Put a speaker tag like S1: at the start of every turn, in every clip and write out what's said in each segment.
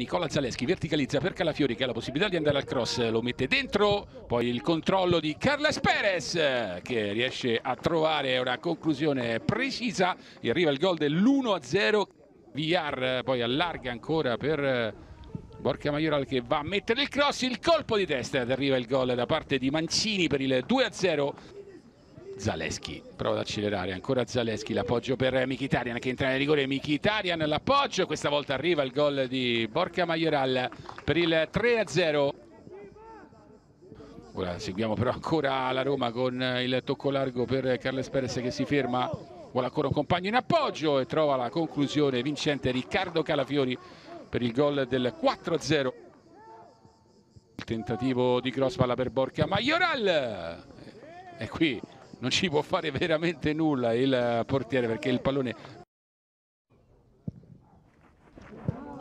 S1: Nicola Zaleschi verticalizza per Calafiori che ha la possibilità di andare al cross, lo mette dentro, poi il controllo di Carles Perez che riesce a trovare una conclusione precisa e arriva il gol dell'1-0. Villar poi allarga ancora per Borca Majoral che va a mettere il cross, il colpo di testa ed arriva il gol da parte di Mancini per il 2-0. Zaleschi. Prova ad accelerare ancora Zaleschi l'appoggio per Michitarian che entra nel rigore. Michitarian l'appoggio questa volta arriva il gol di Borca Majoral per il 3 0 ora seguiamo però ancora la Roma con il tocco largo per Carles Perez che si ferma. Vuole ancora un compagno in appoggio e trova la conclusione vincente Riccardo Calafiori per il gol del 4 0 il tentativo di cross palla per Borca Majoral e qui non ci può fare veramente nulla il portiere perché il pallone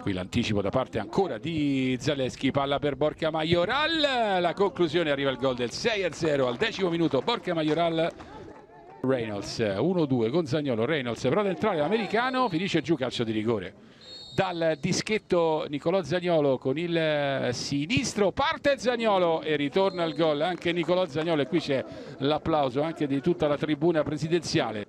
S1: qui l'anticipo da parte ancora di Zaleschi palla per Borca Majoral la conclusione arriva il gol del 6-0 al decimo minuto Borca Majoral Reynolds 1-2 con Zagnolo Reynolds prova ad entrare l'americano finisce giù calcio di rigore dal dischetto Nicolò Zagnolo con il sinistro. Parte Zagnolo e ritorna il gol. Anche Nicolò Zagnolo e qui c'è l'applauso anche di tutta la tribuna presidenziale.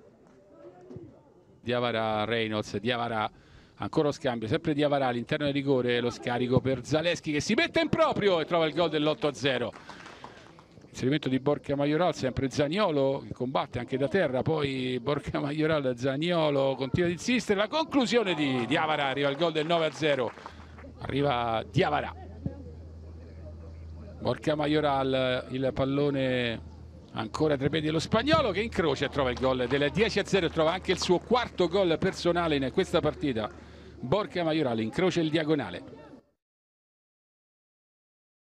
S1: Diavara Reynolds Diavara ancora lo scambio sempre Diavara all'interno del rigore lo scarico per Zaleschi che si mette in proprio e trova il gol dell'8-0 inserimento di Borca Majoral, sempre Zagnolo che combatte anche da terra, poi Borca Majoral, Zagnolo continua ad insistere, la conclusione di Diavara, arriva il gol del 9-0, arriva Diavara. Borca Majoral, il pallone ancora tra i piedi dello spagnolo che incrocia e trova il gol del 10-0 e trova anche il suo quarto gol personale in questa partita. Borca Majoral incrocia il diagonale.